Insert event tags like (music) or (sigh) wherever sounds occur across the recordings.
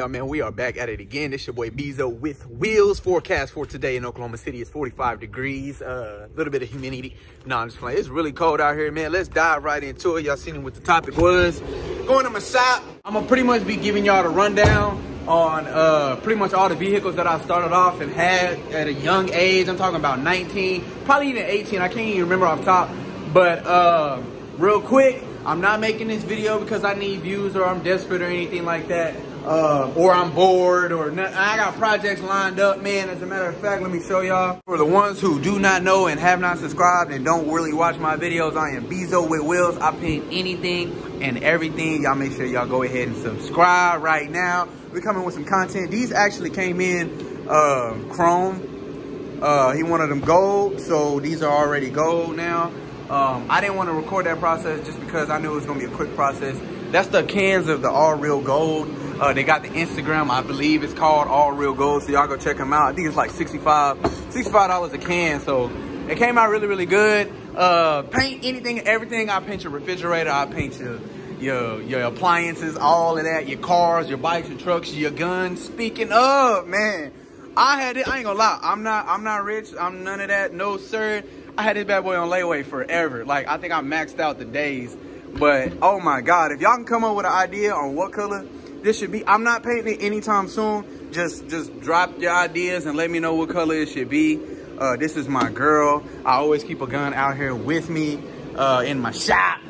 y'all, man? We are back at it again. This your boy Bzoe with Wheels. Forecast for today in Oklahoma City is 45 degrees. A uh, little bit of humidity. No, I'm just playing. It's really cold out here, man. Let's dive right into it. Y'all seen what the topic was. Going to my shop. I'm going to pretty much be giving y'all the rundown on uh, pretty much all the vehicles that I started off and had at a young age. I'm talking about 19, probably even 18. I can't even remember off top. But uh, real quick, I'm not making this video because I need views or I'm desperate or anything like that. Uh, or I'm bored or. I got projects lined up, man. As a matter of fact, let me show y'all. For the ones who do not know and have not subscribed and don't really watch my videos, I am Bzoe with Wheels. I paint anything and everything. Y'all make sure y'all go ahead and subscribe right now. We're coming with some content. These actually came in uh, chrome. Uh, he wanted them gold, so these are already gold now. Um, I didn't want to record that process just because I knew it was going to be a quick process. That's the cans of the All Real Gold. Uh, they got the Instagram, I believe it's called All Real Gold, so y'all go check them out. I think it's like 65 $65 a can, so it came out really, really good. Uh, paint anything, everything. I paint your refrigerator, I paint your, your, your appliances, all of that, your cars, your bikes, your trucks, your guns. Speaking of, man, I had it, I ain't gonna lie, I'm not, I'm not rich, I'm none of that, no sir. I had this bad boy on layaway forever. Like, I think I maxed out the days. But, oh my God, if y'all can come up with an idea on what color this should be, I'm not painting it anytime soon. Just, just drop your ideas and let me know what color it should be. Uh, this is my girl. I always keep a gun out here with me uh, in my shop.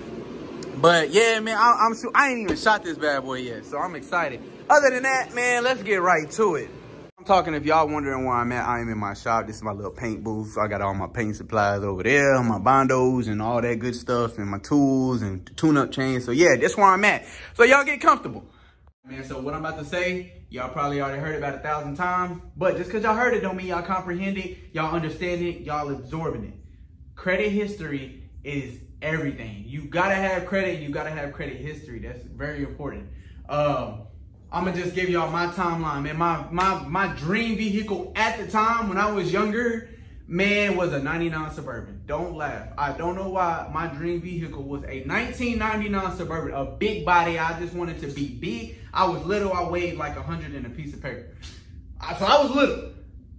But yeah, man, I, I'm I ain't even shot this bad boy yet, so I'm excited. Other than that, man, let's get right to it. I'm talking if y'all wondering where I'm at, I am in my shop. This is my little paint booth. I got all my paint supplies over there, my bondos and all that good stuff and my tools and tune-up chains. So yeah, that's where I'm at. So y'all get comfortable. Man, so what I'm about to say, y'all probably already heard about a thousand times, but just because y'all heard it don't mean y'all comprehend it, y'all understand it, y'all absorbing it. Credit history is everything. You gotta have credit, you gotta have credit history. That's very important. Um, I'm gonna just give y'all my timeline, man. My my my dream vehicle at the time when I was younger, man, was a 99 Suburban. Don't laugh. I don't know why my dream vehicle was a 1999 Suburban, a big body. I just wanted to be big. I was little. I weighed like 100 in a piece of paper. So I was little.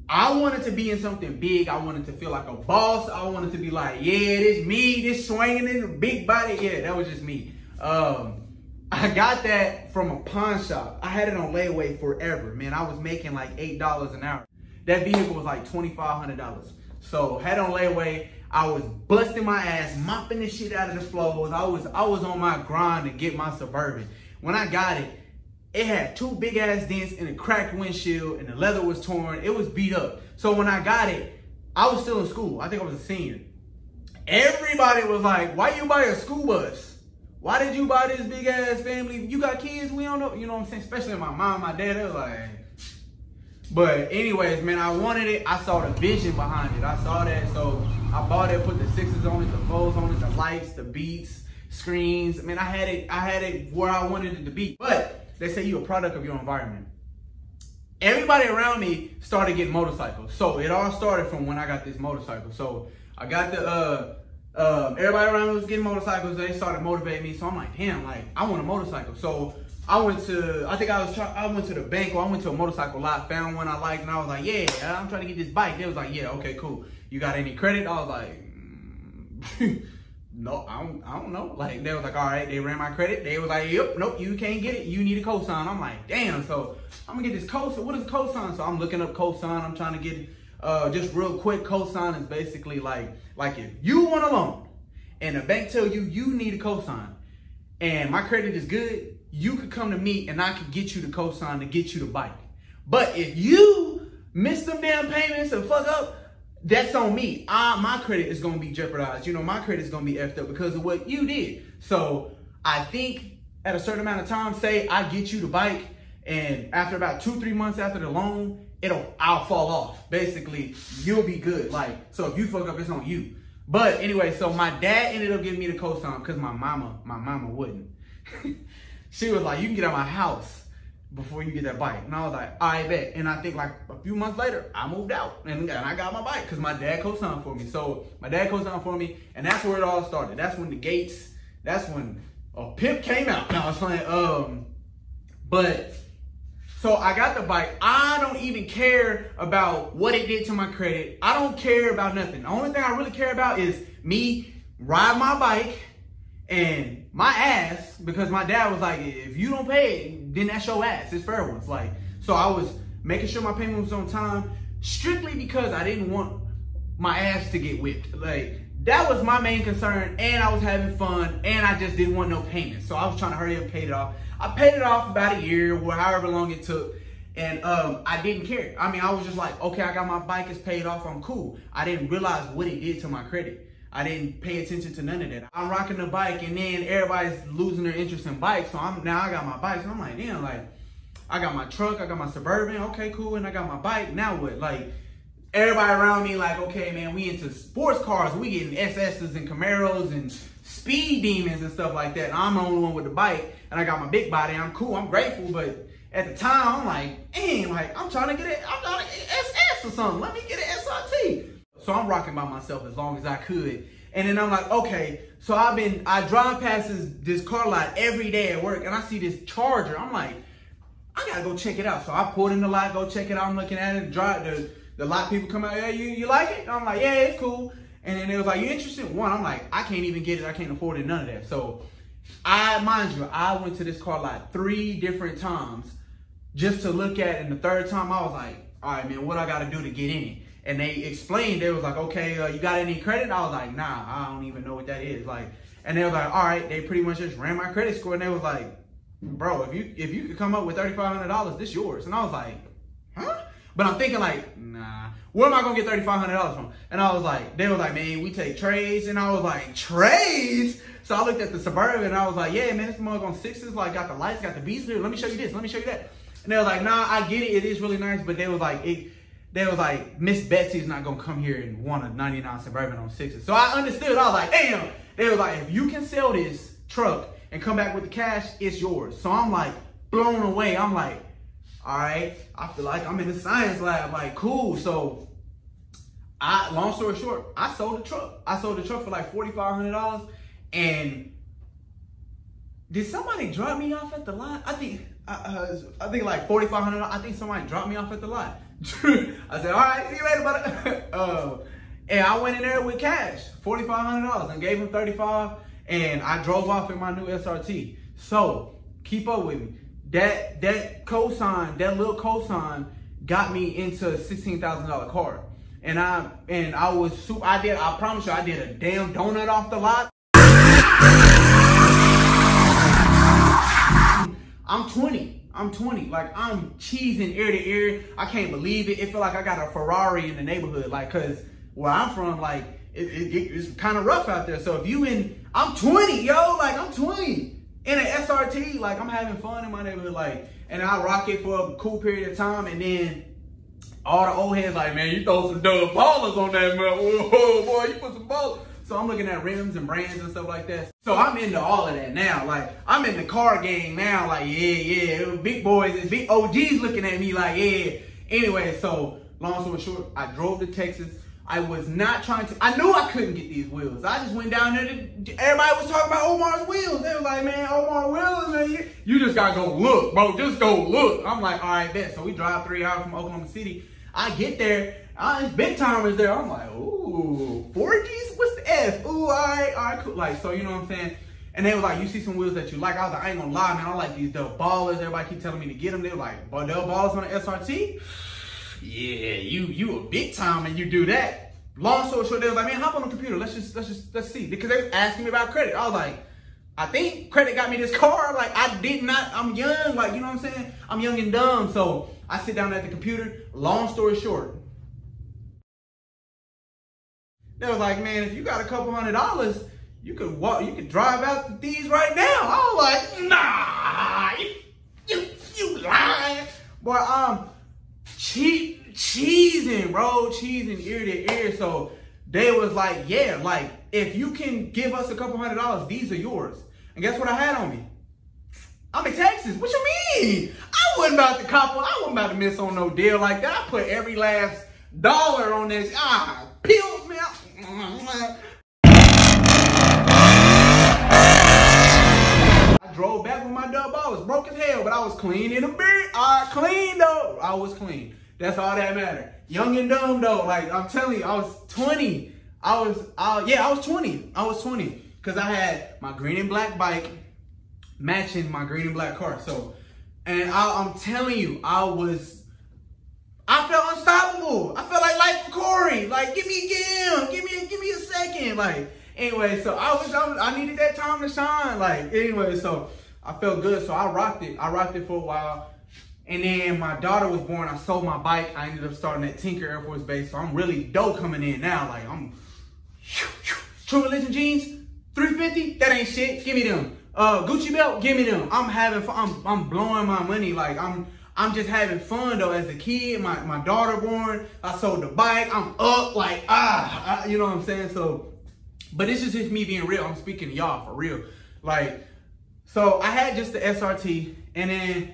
I wanted to be in something big. I wanted to feel like a boss. I wanted to be like, yeah, this me, this swinging in a big body. Yeah, that was just me. Um, I got that from a pawn shop. I had it on layaway forever, man. I was making like $8 an hour. That vehicle was like $2,500. So had on layaway, I was busting my ass, mopping the shit out of the floors. I was, I was on my grind to get my Suburban. When I got it, it had two big ass dents and a cracked windshield and the leather was torn. It was beat up. So when I got it, I was still in school. I think I was a senior. Everybody was like, why you buy a school bus? why did you buy this big ass family? You got kids? We don't know. You know what I'm saying? Especially my mom, my dad. They was like, but anyways, man, I wanted it. I saw the vision behind it. I saw that. So I bought it, put the sixes on it, the fours on it, the lights, the beats, screens. I mean, I had it, I had it where I wanted it to be. But they say you're a product of your environment. Everybody around me started getting motorcycles. So it all started from when I got this motorcycle. So I got the uh um, everybody around me was getting motorcycles. They started motivating me. So I'm like, damn, like I want a motorcycle. So I went to, I think I was, trying, I went to the bank or I went to a motorcycle lot, found one I liked, and I was like, yeah, I'm trying to get this bike. They was like, yeah, okay, cool. You got any credit? I was like, (laughs) no, I don't, I don't know. Like they was like, all right, they ran my credit. They was like, yep, nope, you can't get it. You need a cosign. I'm like, damn. So I'm gonna get this cosign. What is cosign? So I'm looking up cosign. I'm trying to get uh, just real quick, cosign is basically like, like if you want a loan and the bank tell you you need a cosign and my credit is good, you could come to me and I could get you the cosign to get you the bike. But if you miss them damn payments and fuck up, that's on me. I, my credit is gonna be jeopardized. You know, my credit is gonna be effed up because of what you did. So I think at a certain amount of time, say I get you the bike, and after about two, three months after the loan, it'll I'll fall off. Basically, you'll be good. Like, so if you fuck up, it's on you. But anyway, so my dad ended up giving me the cosign because my mama, my mama wouldn't. (laughs) she was like, you can get out of my house before you get that bike. And I was like, I bet. And I think like a few months later, I moved out and, and I got my bike because my dad co-signed for me. So my dad co-signed for me and that's where it all started. That's when the gates, that's when a pimp came out. Now (laughs) I was like, um, but So I got the bike. I don't even care about what it did to my credit. I don't care about nothing. The only thing I really care about is me ride my bike and my ass, because my dad was like, if you don't pay then that's your ass. It's fair ones. Like, so I was making sure my payment was on time strictly because I didn't want my ass to get whipped. Like, that was my main concern, and I was having fun, and I just didn't want no payment. So I was trying to hurry up and pay it off. I paid it off about a year, or however long it took, and um, I didn't care. I mean, I was just like, okay, I got my bike, it's paid off, I'm cool. I didn't realize what it did to my credit. I didn't pay attention to none of that. I'm rocking the bike, and then everybody's losing their interest in bikes. So I'm now I got my bike, so I'm like, damn, like I got my truck, I got my suburban, okay, cool, and I got my bike. Now what? Like everybody around me like, okay, man, we into sports cars. We getting SS's and Camaros and speed demons and stuff like that. And I'm the only one with the bike, and I got my big body. I'm cool. I'm grateful, but at the time, I'm like, damn, like I'm trying to get it. I'm trying to get SS or something. Let me get an SRT. So I'm rocking by myself as long as I could. And then I'm like, okay, so I've been, I drive past this, this car lot every day at work and I see this charger. I'm like, I gotta go check it out. So I pulled in the lot, go check it out. I'm looking at it, drive the, the lot people come out, hey, you, you like it? I'm like, yeah, it's cool. And then it was like, you interested? One, I'm like, I can't even get it. I can't afford it, none of that. So I, mind you, I went to this car lot three different times just to look at it. And the third time I was like, all right, man, what I gotta do to get in it? And they explained, they was like, okay, uh, you got any credit? I was like, nah, I don't even know what that is. Like, and they was like, all right, they pretty much just ran my credit score. And they was like, bro, if you if you could come up with $3,500, this yours. And I was like, huh? But I'm thinking like, nah, where am I gonna get $3,500 from? And I was like, they was like, man, we take trades. And I was like, trades? So I looked at the Suburban and I was like, yeah, man, this mug on sixes, like got the lights, got the beats. Let me show you this, let me show you that. And they was like, nah, I get it, it is really nice, but they was like, it, they was like, Miss Betsy's not gonna come here and want a 99 Suburban on sixes. So I understood. I was like, damn. They was like, if you can sell this truck and come back with the cash, it's yours. So I'm like blown away. I'm like, all right, I feel like I'm in the science lab. Like, cool. So I, long story short, I sold the truck. I sold the truck for like $4,500. And did somebody drop me off at the lot? I think, uh, I think like $4,500. I think somebody dropped me off at the lot. (laughs) I said, all right, see you later, brother. (laughs) uh, and I went in there with cash, $4,500, and gave him 35 and I drove off in my new SRT. So keep up with me. That that cosign, that little cosign got me into a $16,000 car. And I and I was super, I did, I promise you, I did a damn donut off the lot. I'm 20. I'm 20. Like I'm cheesing ear to ear. I can't believe it. It feel like I got a Ferrari in the neighborhood. Like, cause where I'm from, like it, it, it's kind of rough out there. So if you in, I'm 20, yo. Like I'm 20 in an SRT. Like I'm having fun in my neighborhood. Like, and I rock it for a cool period of time, and then all the old heads like, man, you throw some dub ballers on that man. (laughs) Whoa, oh, boy, you put some ballers. So I'm looking at rims and brands and stuff like that. So I'm into all of that now. Like I'm in the car game now. Like yeah, yeah, big boys and big OGs looking at me like yeah. Anyway, so long story short, I drove to Texas. I was not trying to. I knew I couldn't get these wheels. I just went down there. To, everybody was talking about Omar's wheels. They were like, man, Omar wheels, man. You, just gotta go look, bro. Just go look. I'm like, all right, bet. So we drive three hours from Oklahoma City. I get there. Uh, big timers there. I'm like, ooh, 4Gs? What's the F? Ooh, all right, all right, cool. Like, so you know what I'm saying? And they were like, you see some wheels that you like. I was like, I ain't gonna lie, man. I like these double ballers. Everybody keep telling me to get them. They were like, but double ballers on the SRT? Yeah, you you a big time and you do that. Long story short, they was like, man, hop on the computer. Let's just let's just let's see. Because they were asking me about credit. I was like, I think credit got me this car. Like I did not, I'm young, like, you know what I'm saying? I'm young and dumb. So I sit down at the computer. Long story short, they was like, man, if you got a couple hundred dollars, you could walk, you could drive out to these right now. I was like, nah, you, you, lying. Boy, I'm cheap, cheesing, bro, cheesing ear to ear. So they was like, yeah, like, if you can give us a couple hundred dollars, these are yours. And guess what I had on me? I'm in Texas. What you mean? I wasn't about to cop I wasn't about to miss on no deal like that. I put every last dollar on this. Ah, pills me out. I drove back with my dub. I was broke as hell, but I was clean in the beard. I clean though. I was clean. That's all that mattered. Young and dumb though. Like I'm telling you, I was 20. I was, uh, yeah, I was 20. I was 20 because I had my green and black bike matching my green and black car. So, and I, I'm telling you, I was, I felt unstoppable. I felt like Life Corey. Like, give me, give, give me, give me a second. Like, anyway, so I was, I, I needed that time to shine. Like, anyway, so I felt good. So I rocked it. I rocked it for a while. And then my daughter was born. I sold my bike. I ended up starting at Tinker Air Force Base. So I'm really dope coming in now. Like, I'm, True Religion jeans, 350 that ain't shit. Give me them. Uh, Gucci belt, give me them. I'm having. I'm, I'm blowing my money. Like, I'm I'm just having fun though. As a kid, my, my daughter born, I sold the bike. I'm up like ah, you know what I'm saying. So, but this is just me being real. I'm speaking to y'all for real. Like, so I had just the SRT, and then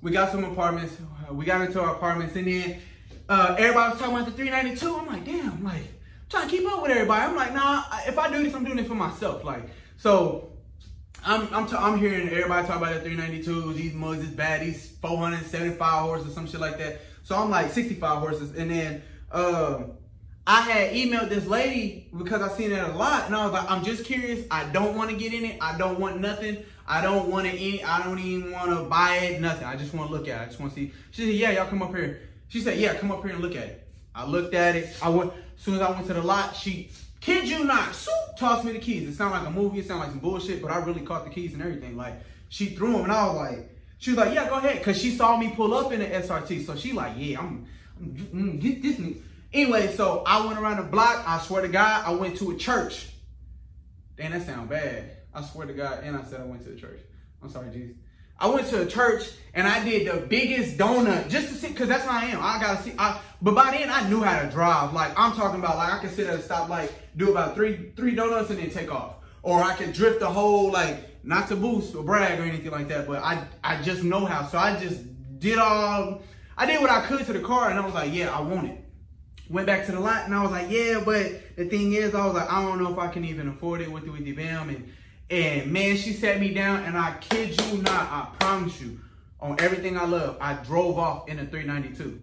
we got some apartments. We got into our apartments, and then uh, everybody was talking about the 392. I'm like, damn, like trying to keep up with everybody. I'm like, nah. If I do this, I'm doing it for myself. Like, so I'm I'm, t- I'm hearing everybody talk about the 392, these mugs is bad, these 475 horses, or some shit like that. So I'm like 65 horses, and then um, I had emailed this lady because I seen it a lot, and I was like, I'm just curious. I don't want to get in it. I don't want nothing. I don't want to. eat. I don't even want to buy it. Nothing. I just want to look at it. I just want to see. She said, Yeah, y'all come up here. She said, Yeah, come up here and look at it. I looked at it. I went. As soon as I went to the lot, she Kid you not, Soup tossed me the keys. It sounded like a movie, it sounded like some bullshit, but I really caught the keys and everything. Like, she threw them and I was like, she was like, yeah, go ahead. Cause she saw me pull up in the SRT. So she like, yeah, I'm, I'm mm, get this. Anyway, so I went around the block. I swear to God, I went to a church. Damn, that sound bad. I swear to God. And I said I went to the church. I'm sorry, Jesus. I went to a church and I did the biggest donut just to see, cause that's how I am. I gotta see. I, but by then I knew how to drive. Like I'm talking about, like I can sit at a stoplight, do about three three donuts and then take off, or I can drift the whole like not to boost or brag or anything like that. But I I just know how. So I just did all. I did what I could to the car and I was like, yeah, I want it. Went back to the lot and I was like, yeah, but the thing is, I was like, I don't know if I can even afford it with the with the bam and and man, she sat me down, and I kid you not, I promise you, on everything I love, I drove off in a 392.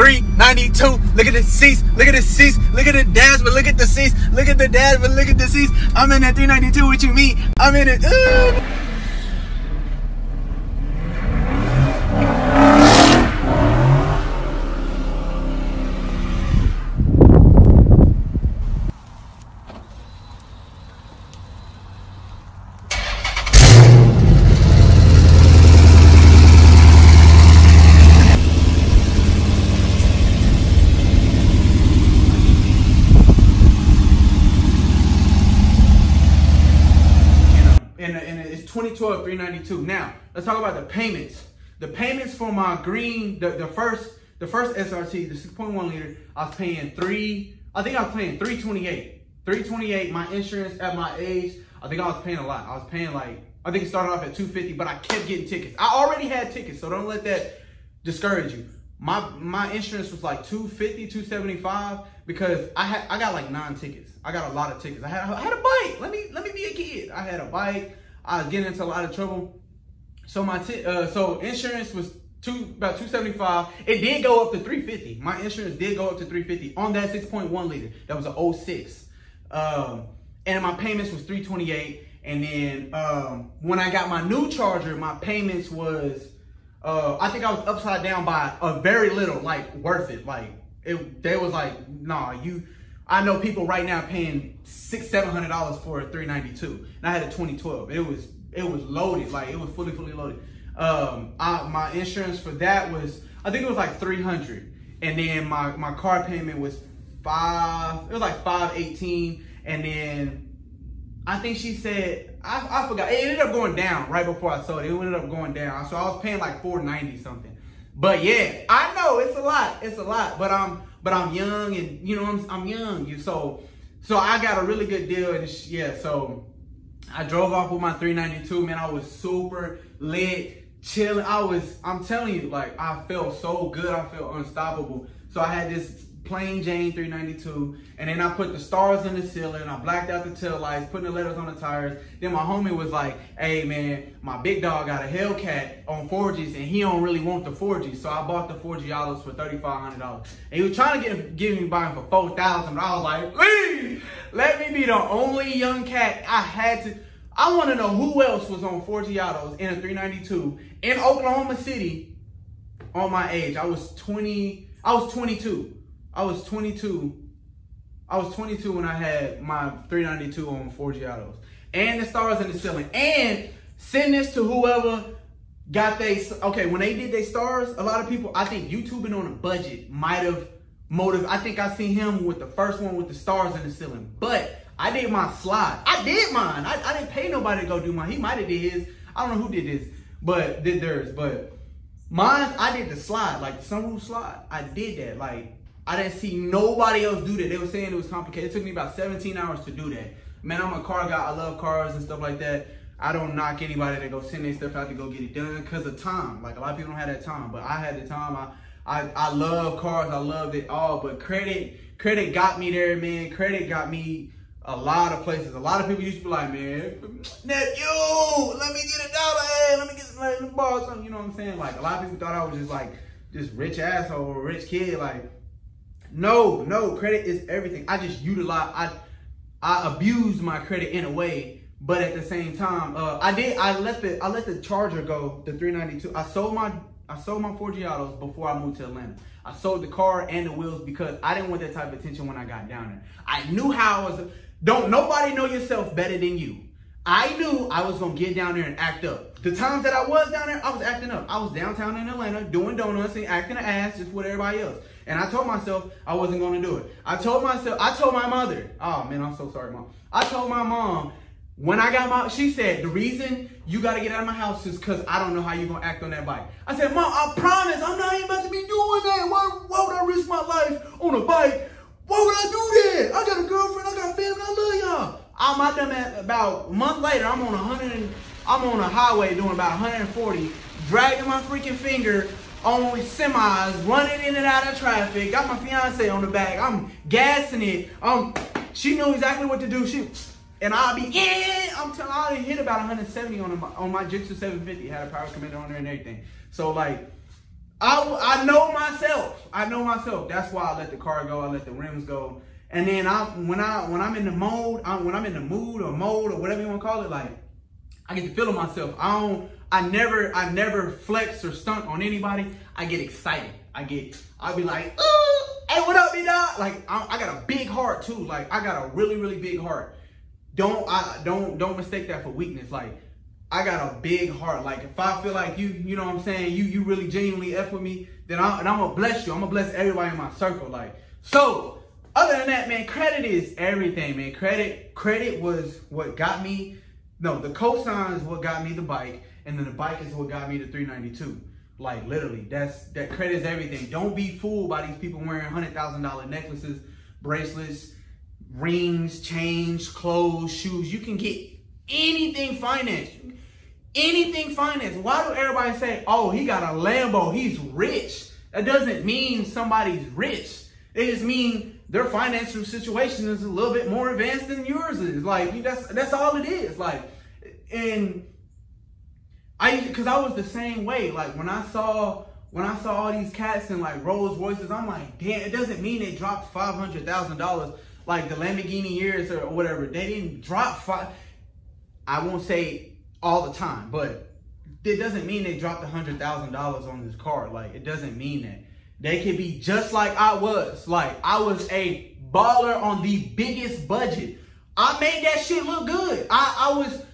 392. Look at the seats. Look at the seats. Look at the dads, but Look at the seats. Look at the dads, but Look at the seats. I'm in that 392. What you mean? I'm in it. Ooh. and, and it's 2012 392 now let's talk about the payments. The payments for my green the, the first the first srt the 6.1 liter i was paying three i think i was paying 328 328 my insurance at my age i think i was paying a lot. I was paying like i think it started off at 250 but i kept getting tickets. I already had tickets so don't let that discourage you. My my insurance was like 250 275 because i had i got like nine tickets. I got a lot of tickets. I had i had a bike. Let me let me be a kid. I had a bike i getting into a lot of trouble. So my t- uh, so insurance was two about 275 it did go up to 350 my insurance did go up to 350 on that 6.1 liter. That was a 06 um and my payments was 328 and then um when i got my new charger my payments was uh, I think I was upside down by a very little, like worth it. Like it, they was like, nah, you. I know people right now paying six, seven hundred dollars for a 392, and I had a 2012. It was it was loaded, like it was fully, fully loaded. Um, I, my insurance for that was, I think it was like 300, and then my my car payment was five. It was like 518, and then I think she said I, I forgot. It ended up going down right before I sold it. It ended up going down. So I was paying like 490 something. But yeah, I know it's a lot. It's a lot. But I'm but I'm young and you know I'm I'm young. You so so I got a really good deal and yeah. So I drove off with my 392. Man, I was super lit, chilling. I was I'm telling you like I felt so good. I felt unstoppable. So I had this plain Jane 392, and then I put the stars in the ceiling. I blacked out the tail lights, putting the letters on the tires. Then my homie was like, "Hey man, my big dog got a Hellcat on 4Gs, and he don't really want the 4G, so I bought the Forgiatos for $3,500. And he was trying to get give me buying for 4,000, but I was like, please let me be the only young cat. I had to. I want to know who else was on Forgiatos in a 392 in Oklahoma City on my age. I was 20. I was 22. I was 22. I was 22 when I had my 392 on Forgiatos. And the stars in the ceiling. And send this to whoever got they okay, when they did their stars, a lot of people, I think YouTubing on a budget might have motive. I think I seen him with the first one with the stars in the ceiling. But I did my slide. I did mine. I, I didn't pay nobody to go do mine. He might have did his. I don't know who did his, but did theirs. But mine, I did the slide, like the sunroof slide. I did that. Like I didn't see nobody else do that. They were saying it was complicated. It took me about 17 hours to do that. Man, I'm a car guy. I love cars and stuff like that. I don't knock anybody that go send their stuff out to go get it done because of time. Like a lot of people don't have that time, but I had the time. I I, I love cars. I loved it all. But credit credit got me there, man. Credit got me a lot of places. A lot of people used to be like, man, you, let me get a dollar, hey, let me get some, let me borrow something. You know what I'm saying? Like a lot of people thought I was just like this rich asshole rich kid. Like no, no, credit is everything. I just utilize, I, I abused my credit in a way, but at the same time, uh, I did, I let the, I let the Charger go, the 392. I sold my, I sold my Forgiatos before I moved to Atlanta. I sold the car and the wheels because I didn't want that type of attention when I got down there. I knew how I was, don't nobody know yourself better than you. I knew I was gonna get down there and act up. The times that I was down there, I was acting up. I was downtown in Atlanta doing donuts and acting an ass just with everybody else. And I told myself I wasn't gonna do it. I told myself, I told my mother, oh man, I'm so sorry, mom. I told my mom when I got my, she said, the reason you gotta get out of my house is cause I don't know how you're gonna act on that bike. I said, mom, I promise I'm not even about to be doing that. Why, why would I risk my life on a bike? Why would I do that? I got a girlfriend, I got family, I love y'all. I'm out there about a month later, I'm on a hundred I'm on a highway doing about 140, dragging my freaking finger on semis, running in and out of traffic. Got my fiance on the back. I'm gassing it. Um, she knew exactly what to do. She and I'll be yeah. I'm telling. I hit about 170 on my on my Gixxer 750. Had a power commander on there and everything. So like, I I know myself. I know myself. That's why I let the car go. I let the rims go. And then I when I when I'm in the mode, I, when I'm in the mood or mode or whatever you want to call it, like I get to feel myself. I don't I never, I never flex or stunt on anybody. I get excited. I get, I'll be like, hey, what up, me dog? Like, I, I, got a big heart too. Like, I got a really, really big heart. Don't, I don't, don't mistake that for weakness. Like, I got a big heart. Like, if I feel like you, you know what I'm saying, you, you really genuinely f with me, then I, and I'm gonna bless you. I'm gonna bless everybody in my circle. Like, so. Other than that, man, credit is everything, man. Credit, credit was what got me. No, the cosign is what got me the bike and then the bike is what got me to 392. Like literally, that's that credit is everything. Don't be fooled by these people wearing hundred thousand dollar necklaces, bracelets, rings, chains, clothes, shoes. You can get anything financed. Anything financed. Why do everybody say, oh, he got a Lambo, he's rich? That doesn't mean somebody's rich. It just means their financial situation is a little bit more advanced than yours is. Like that's that's all it is. Like, and I because I was the same way. Like when I saw when I saw all these cats in like Rolls Royces, I'm like, damn, it doesn't mean they dropped five hundred thousand dollars like the Lamborghini years or whatever. They didn't drop five. I won't say all the time, but it doesn't mean they dropped a hundred thousand dollars on this car. Like it doesn't mean that. They could be just like I was. Like I was a baller on the biggest budget. I made that shit look good. I, I was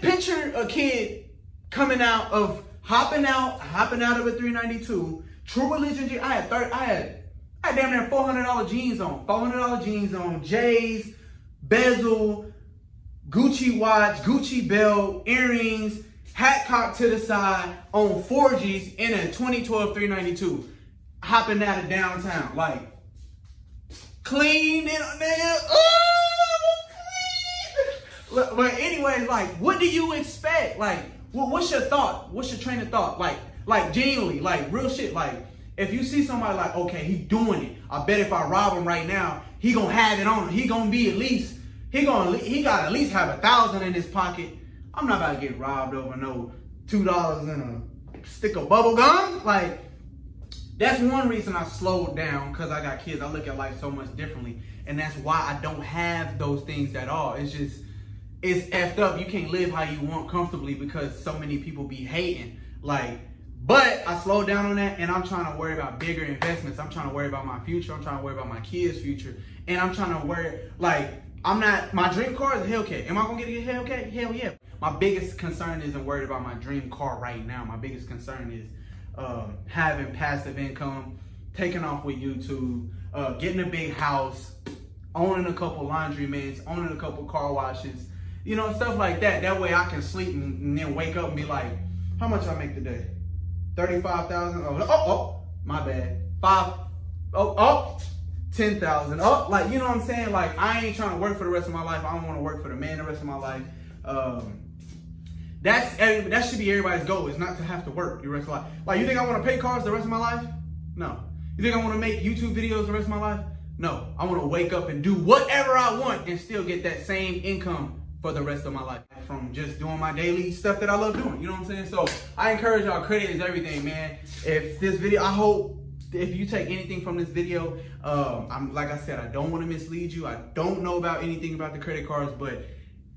picture a kid coming out of hopping out, hopping out of a 392, True Religion. jeans. I had 30, I had, I had damn near $400 jeans on, $400 jeans on, J's, bezel, Gucci watch, Gucci belt, earrings, hat cocked to the side on 4Gs in a 2012 392, hopping out of downtown, like clean and man. But anyways, like, what do you expect? Like, what's your thought? What's your train of thought? Like, like genuinely, like real shit. Like, if you see somebody like, okay, he doing it. I bet if I rob him right now, he gonna have it on him. He gonna be at least, he gonna, he gotta at least have a thousand in his pocket. I'm not about to get robbed over no two dollars in a stick of bubble gum. Like, that's one reason I slowed down because I got kids. I look at life so much differently. And that's why I don't have those things at all. It's just, it's effed up. You can't live how you want comfortably because so many people be hating. Like, but I slowed down on that and I'm trying to worry about bigger investments. I'm trying to worry about my future. I'm trying to worry about my kids' future. And I'm trying to worry, like, I'm not, my dream car is a Hellcat. Am I gonna get a Hellcat? Hell yeah. My biggest concern isn't worried about my dream car right now. My biggest concern is um, having passive income, taking off with YouTube, uh, getting a big house, owning a couple laundromats, owning a couple car washes, you know, stuff like that. That way I can sleep and, and then wake up and be like, how much I make today? 35,000? Oh, oh, my bad. Five, oh, oh, 10,000. Oh, like, you know what I'm saying? Like, I ain't trying to work for the rest of my life. I don't want to work for the man the rest of my life. Um, that's that should be everybody's goal is not to have to work the rest of life. Like you think I want to pay cars the rest of my life? No. You think I want to make YouTube videos the rest of my life? No. I want to wake up and do whatever I want and still get that same income for the rest of my life from just doing my daily stuff that I love doing. You know what I'm saying? So I encourage y'all. Credit is everything, man. If this video, I hope if you take anything from this video, um, I'm like I said, I don't want to mislead you. I don't know about anything about the credit cards, but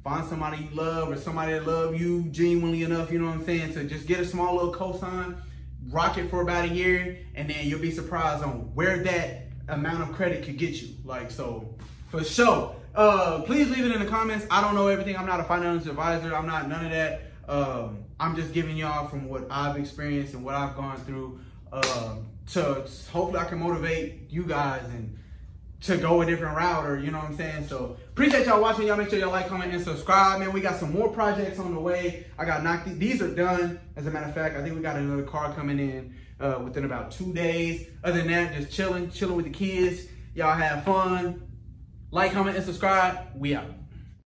find somebody you love or somebody that love you genuinely enough, you know what I'm saying? So just get a small little cosign, rock it for about a year, and then you'll be surprised on where that amount of credit could get you. Like, so for sure. Uh, please leave it in the comments. I don't know everything. I'm not a financial advisor. I'm not none of that. Um, I'm just giving y'all from what I've experienced and what I've gone through um, to hopefully I can motivate you guys and to go a different route or you know what I'm saying. So appreciate y'all watching. Y'all make sure y'all like, comment, and subscribe. Man, we got some more projects on the way. I got knocked. These are done. As a matter of fact, I think we got another car coming in uh, within about two days. Other than that, just chilling, chilling with the kids. Y'all have fun. Like, comment, and subscribe. We out.